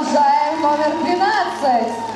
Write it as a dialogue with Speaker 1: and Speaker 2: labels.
Speaker 1: провожаем номер 12.